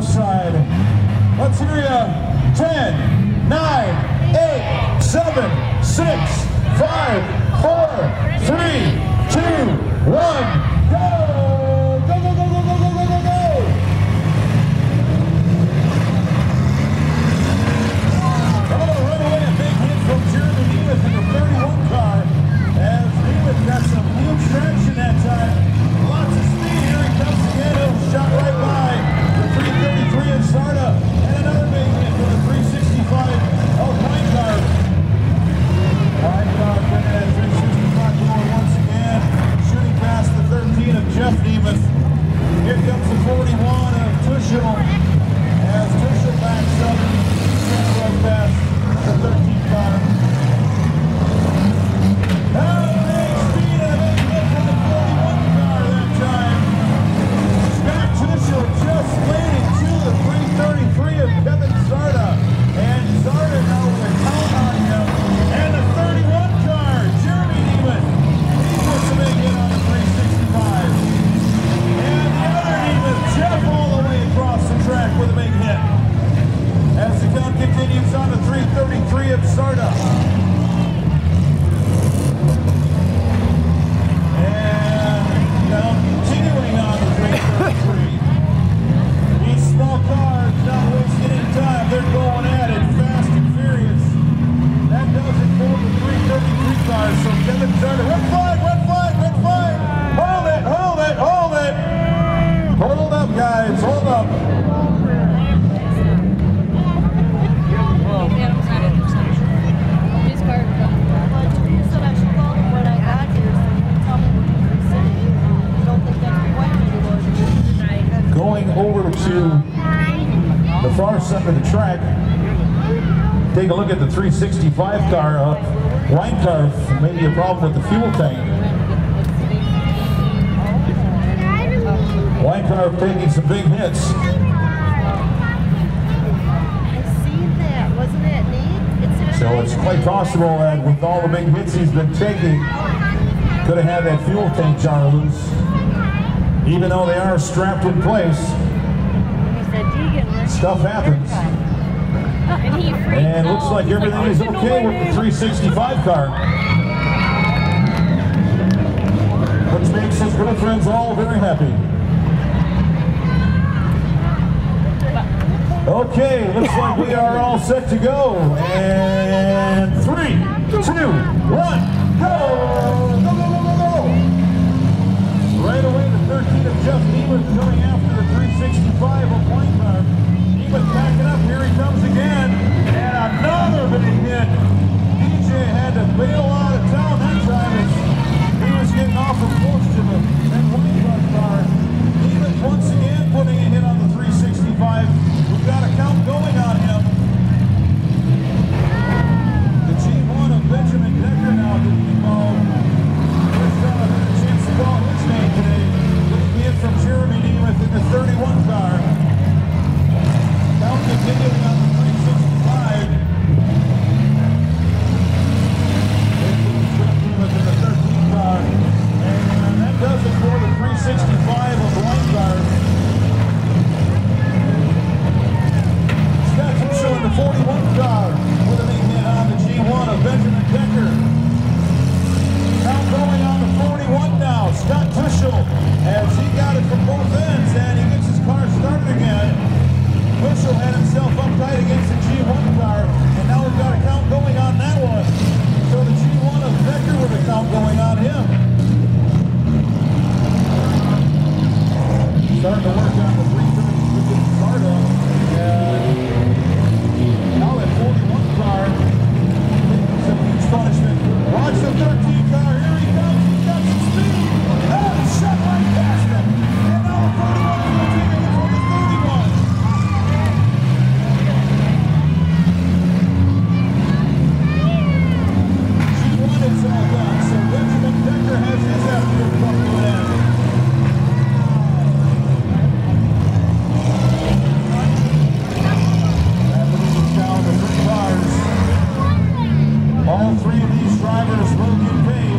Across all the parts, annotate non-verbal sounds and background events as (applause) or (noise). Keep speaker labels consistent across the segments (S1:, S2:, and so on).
S1: left side. Let's hear ya. 10, 9, 8, 7, 6, 5, 4, 3, 2, 1, 是吗 up, guys, hold up. Going over to the far side of the track, take a look at the 365 car. Wine car, maybe a problem with the fuel tank. Wine car taking some big hits. So it's quite possible that with all the big hits he's been taking, could have had that fuel tank jar loose. Even though they are strapped in place, stuff happens. (laughs) And looks like everything is okay with the 365 car. Which makes his girlfriends all very happy. Okay, looks like we are all set to go. And three, two, one, go! Go, go, go, go, go! Right away, the 13 of Jeff Nemeth coming after the 365 of Weinberg. Nemeth backing up, here he comes again. drivers will be paid.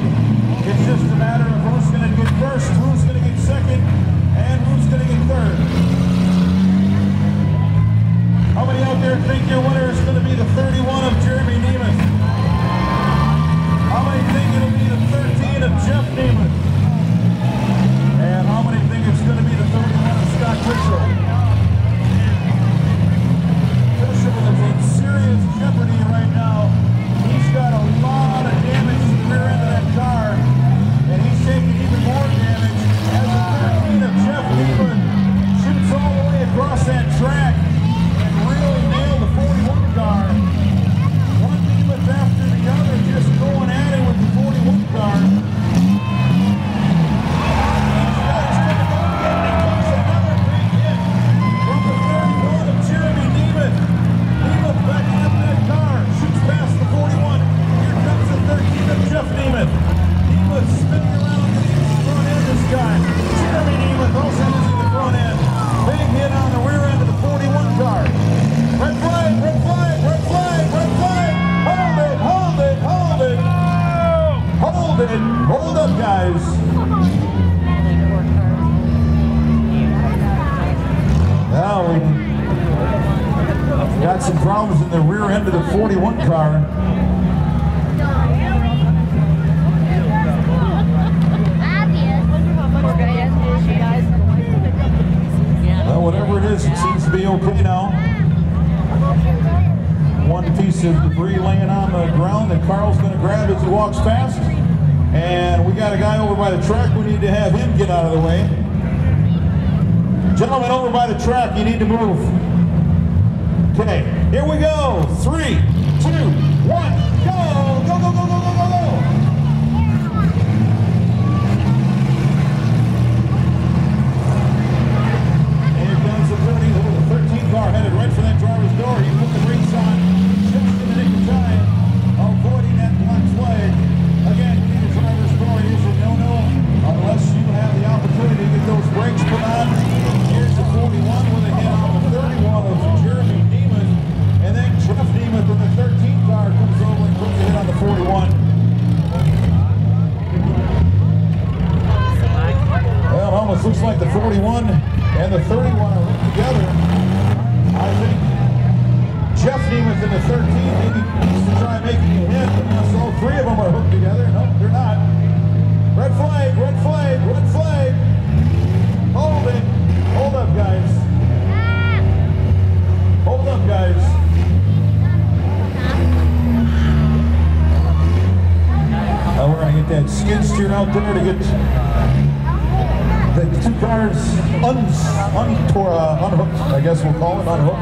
S1: Got some problems in the rear end of the 41 car. Well, whatever it is, it seems to be okay now. One piece of debris laying on the ground that Carl's going to grab as he walks past. And we got a guy over by the track. We need to have him get out of the way. Gentlemen over by the track, you need to move. Okay, here we go. Three, two, one, go! Go, go, go, go, go! Here comes the 30, the 13 car headed right for that driver's door. He put the brakes on just in the nick of time, avoiding that black flag. Again, the driver's door is a no-no unless you have the opportunity to get those brakes put on. Here's the 41 with a hit on the 31 of Jeremy Nemeth. And then Jeff Nemeth in the 13 car comes over and puts a hit on the 41. Well, it almost looks like the 41 and the 31 are hooked together. I think Jeff Nemeth in the 13 maybe needs to try making a hit unless all three of them are hooked together. No, they're not. Red flag, red flag, red flag. Hold it. Hold up, guys. Hold up, guys. Now we're going to get that skid steer out there to get the two cars un, untor, uh, unhooked, I guess we'll call it, unhooked.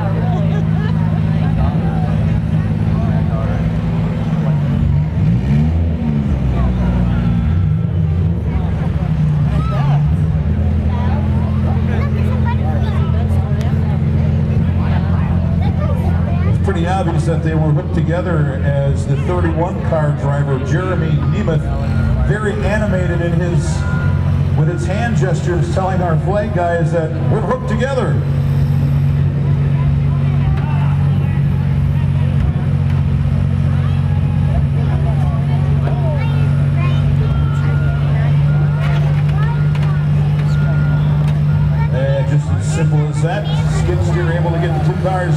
S1: It's pretty obvious that they were hooked together as the 31 car driver, Jeremy Nemeth, very animated in his, with its hand gestures telling our flag guys that we're hooked together. And just as simple as that, skid steer able to get the two cars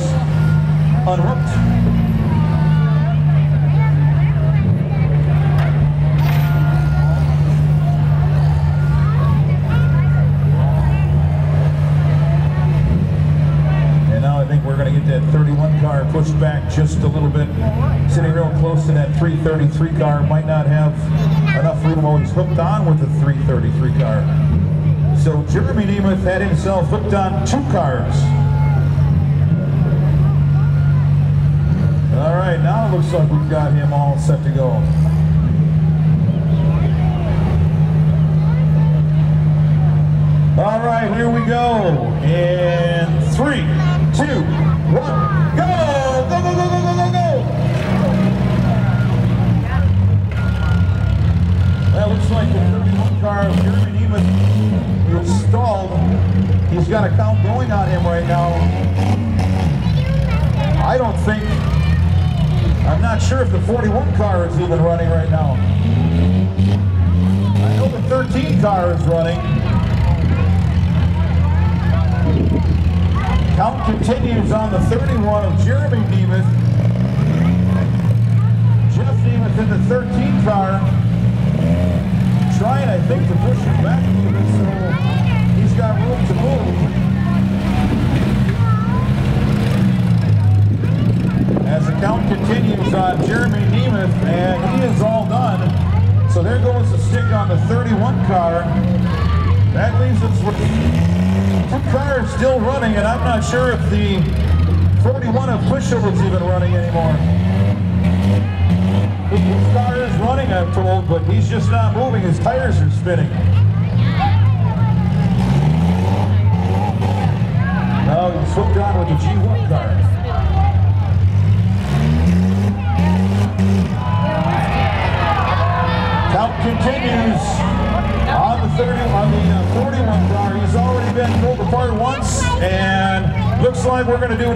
S1: unhooked. And now I think we're going to get that 31 car pushed back just a little bit. Sitting real close to that 333 car. Might not have enough room while he's hooked on with the 333 car. So Jeremy Nemeth had himself hooked on two cars. All right, now it looks like we've got him all set to go. All right, here we go. In three, two, one, go! Go, go, go, go, go, go! That looks like the 31 car of Jeremy Nemeth is stalled. He's got a count going on him right now. I don't think, I'm not sure if the 41 car is even running right now. I know the 13 car is running. Continues on the 31 of Jeremy Nemeth. Jeff Nemeth in the 13 car. Trying, I think, to push him back a little bit so he's got room to move. As the count continues on Jeremy Nemeth, and he is all done. So there goes the stick on the 31 car. That leaves us with cars still running, and I'm not sure if the 41 of pushover is even running anymore. The car is running, I'm told, but he's just not moving. His tires are spinning. We're going to do it again.